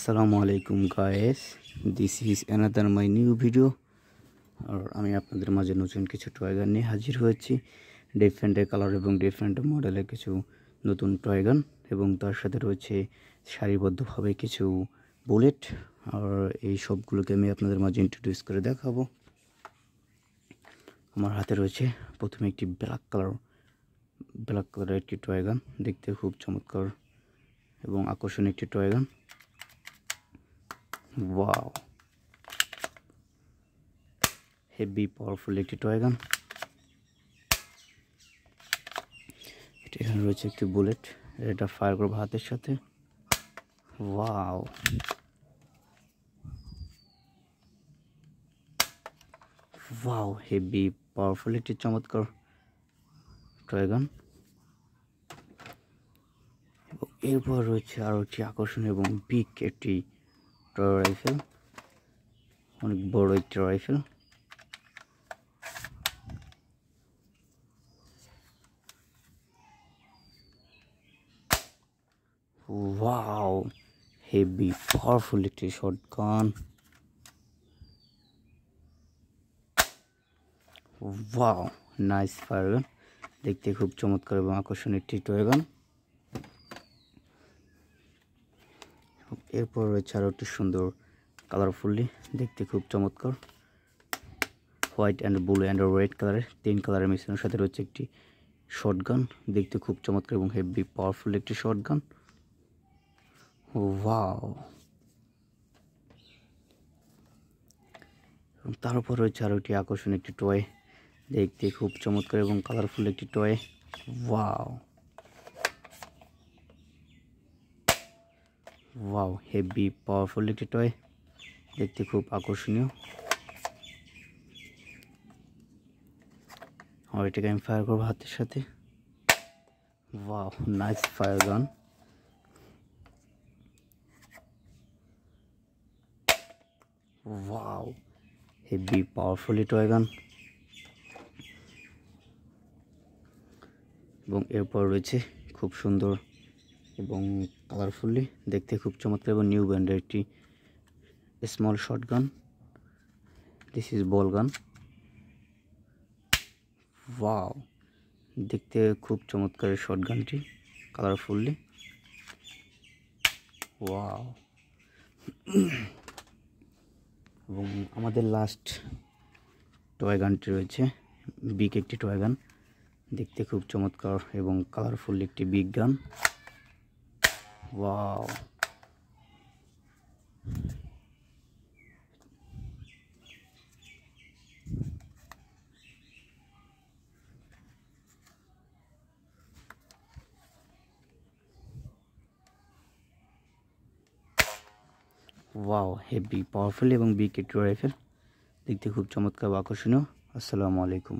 আসসালামু আলাইকুম guys this is another my new video আর আমি আপনাদের মাঝে নতুন কিছু টয়গান নিয়ে হাজির হয়েছি। ডিফারেন্টের কালার এবং ডিফারেন্ট মডেলের কিছু নতুন টয়গান এবং তার সাথে রয়েছে সারিবদ্ধভাবে কিছু বুলেট আর এই সবগুলোকে আমি আপনাদের মাঝে ইন্ট্রোডিউস করে দেখাবো। আমার হাতে রয়েছে প্রথমে একটি ব্ল্যাক কালার ব্ল্যাক কালারের একটি টয়গান দেখতে খুব চমৎকার এবং আকর্ষণীয় একটি toy gun wow heavy powerful একটি টয়গান এটা এখানে রয়েছে একটি বুলেট এটা ফায়ার করব হাতের সাথে। ওয়াও ওয়াও হেভি পাওয়ারফুল একটি চমৎকার টয়গান এবং এরপর রয়েছে আরও একটি আকর্ষণীয় এবং বিগ একটি টয় রাইফেল অনেক বড় একটি রাইফেল ওয়াও হেভি পাওয়ারফুল একটি শটগান ওয়াও নাইস ফায়ার দেখতে খুব চমৎকার এবং আকর্ষণীয় একটি টয় এরপর রয়েছে আরও একটি সুন্দর কালারফুললি দেখতে খুব চমৎকার। White and blue and red কালারের তিন কালারের মিশ্রণের সাথে রয়েছে একটি শর্ট গান দেখতে খুব চমৎকার এবং হেভি পাওয়ারফুল একটি শর্ট গান ওয়াও এবং তার উপর রয়েছে আরও একটি আকর্ষণীয় একটি টয় দেখতে খুব চমৎকার এবং কালারফুল একটি toy wow wow heavy powerful একটি টয় দেখতে খুব আকর্ষণীয়। আর এটাকে আমি ফায়ার করব হাতের সাথে। Wow nice fire gun wow heavy powerfully toy gun এবং এরপর রয়েছে খুব সুন্দর এবং কালারফুললি দেখতে খুব চমৎকার এবং নিউ ব্র্যান্ডের একটি small short gun this is ball gun wow দেখতে খুব চমৎকার শর্ট গানটি কালারফুললি ওয়াও এবং আমাদের লাস্ট টয় গানটি রয়েছে বিগ একটি টয় গান দেখতে খুব চমৎকার এবং কালারফুল একটি big gun wow wow heavy powerful এবং বিগ একটি রাইফেল দেখতে খুব চমৎকার আকর্ষণীয় আসসালামু আলাইকুম